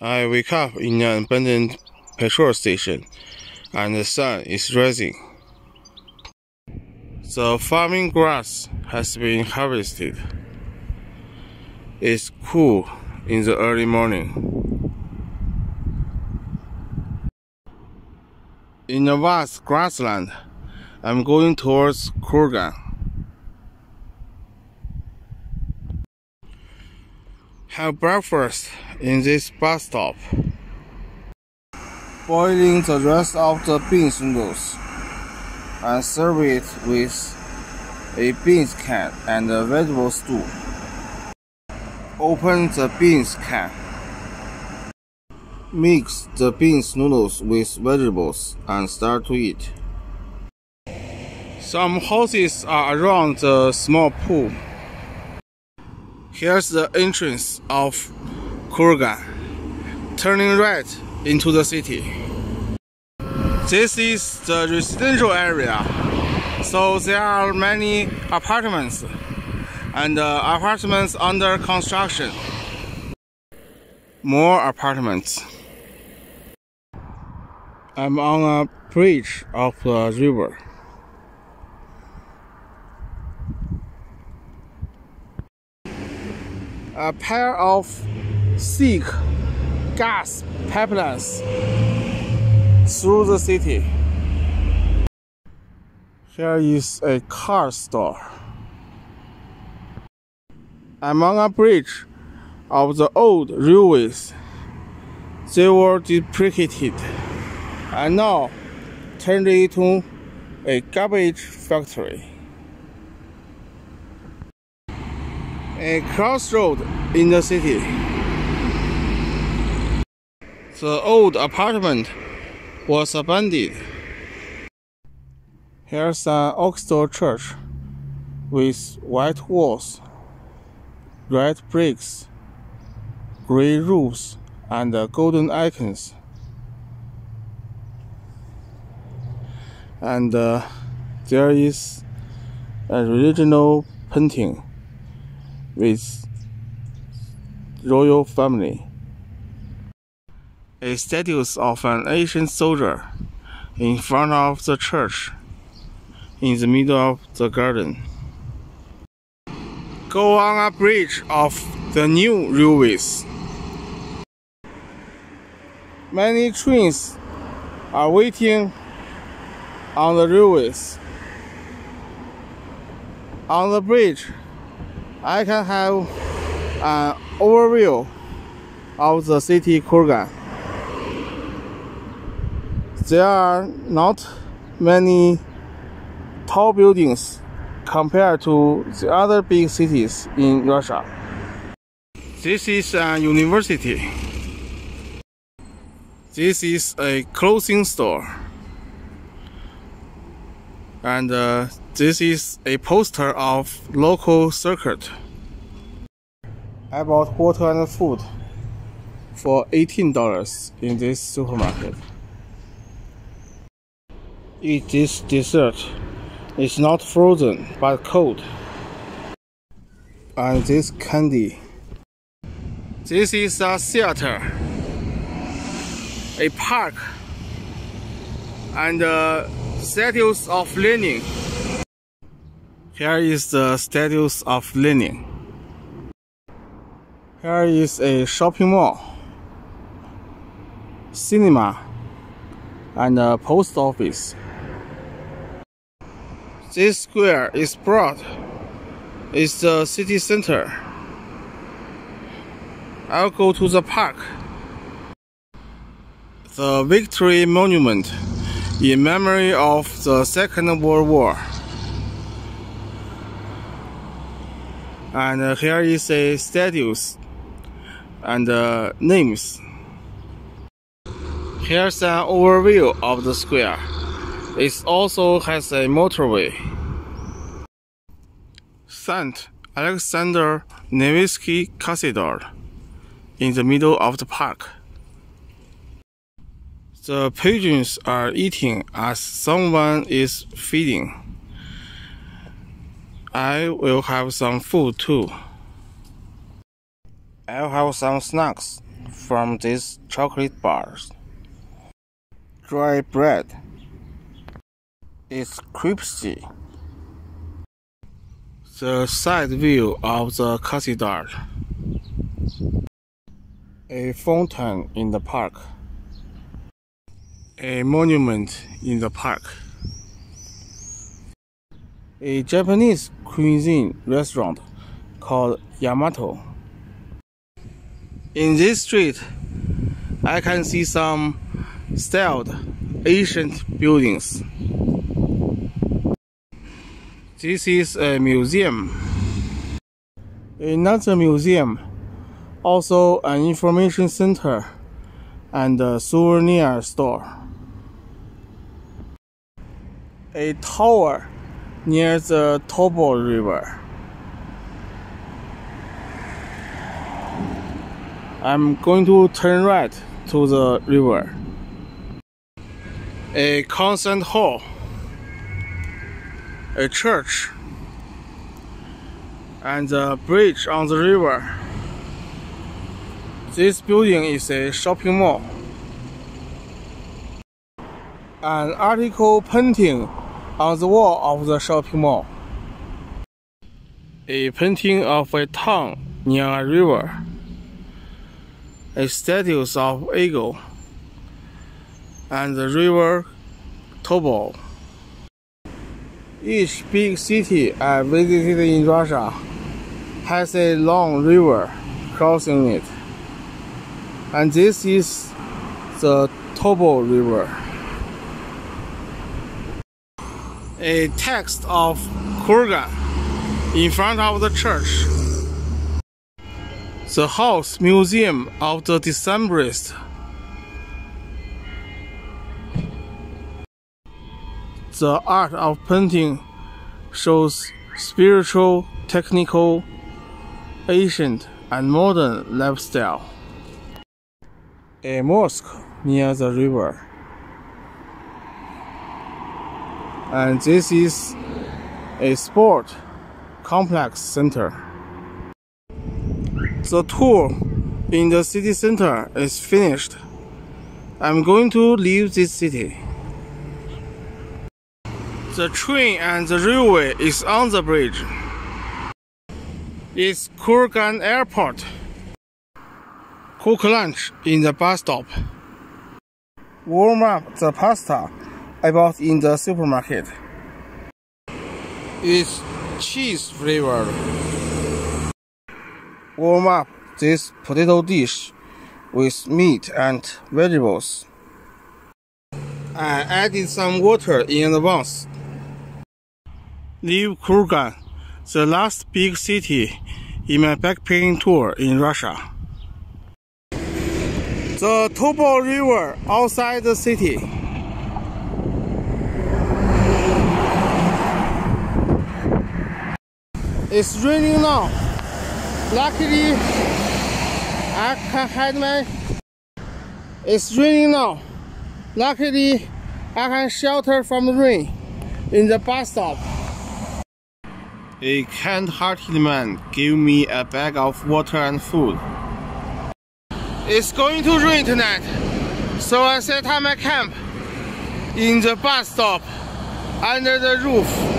I wake up in an abandoned petrol station and the sun is rising. The farming grass has been harvested. It's cool in the early morning. In a vast grassland, I'm going towards Kurgan. Have breakfast in this bus stop. Boiling the rest of the beans noodles and serve it with a beans can and a vegetable stew. Open the beans can. Mix the beans noodles with vegetables and start to eat. Some houses are around the small pool. Here's the entrance of Kurgan, turning right into the city. This is the residential area, so there are many apartments and uh, apartments under construction. More apartments. I'm on a bridge of the river. A pair of thick gas pipelines through the city. Here is a car store. I'm on a bridge of the old railways. They were deprecated and now turned into a garbage factory. A crossroad in the city. The old apartment was abandoned. Here's an Oxford church with white walls, red bricks, gray roofs, and golden icons. And uh, there is a regional painting with royal family. A statue of an Asian soldier in front of the church in the middle of the garden. Go on a bridge of the new railways. Many trains are waiting on the railways. On the bridge, I can have an overview of the city Kurgan. There are not many tall buildings compared to the other big cities in Russia. This is a university. This is a clothing store. And uh, this is a poster of local circuit. I bought water and food for $18 in this supermarket. Eat this dessert. It's not frozen but cold. And this candy. This is a theater, a park, and uh, statues of Lenin. Here is the statues of Lenin. Here is a shopping mall, cinema, and a post office. This square is broad. It's the city center. I'll go to the park. The Victory Monument in memory of the Second World War. And uh, here is a statues and uh, names. Here's an overview of the square. It also has a motorway. St. Alexander Nevsky Cathedral in the middle of the park. The pigeons are eating as someone is feeding. I will have some food too. I'll have some snacks from these chocolate bars. Dry bread. It's crispy. The side view of the cathedral. A fountain in the park. A monument in the park. A Japanese cuisine restaurant called Yamato. In this street, I can see some styled ancient buildings. This is a museum. Another museum, also an information center and a souvenir store. A tower near the Tobol River. I'm going to turn right to the river. A concert hall, a church, and a bridge on the river. This building is a shopping mall. An article painting on the wall of the shopping mall. A painting of a town near a river a statue of eagle and the river Tobol. Each big city I visited in Russia has a long river crossing it, and this is the Tobol River. A text of Kurgan in front of the church the House Museum of the Decembrist. The art of painting shows spiritual, technical, ancient, and modern lifestyle. A mosque near the river. And this is a sport complex center. The tour in the city center is finished. I'm going to leave this city. The train and the railway is on the bridge. It's Kurgan Airport. Cook lunch in the bus stop. Warm up the pasta I bought in the supermarket. It's cheese flavor. warm up this potato dish with meat and vegetables. I added some water in advance. Leave Kurgan, the last big city in my backpacking tour in Russia. The Tobol River outside the city. It's raining now. Luckily, I can hide my. It's raining now. Luckily, I can shelter from the rain in the bus stop. A kind-hearted man gave me a bag of water and food. It's going to rain tonight, so I set up my camp in the bus stop under the roof.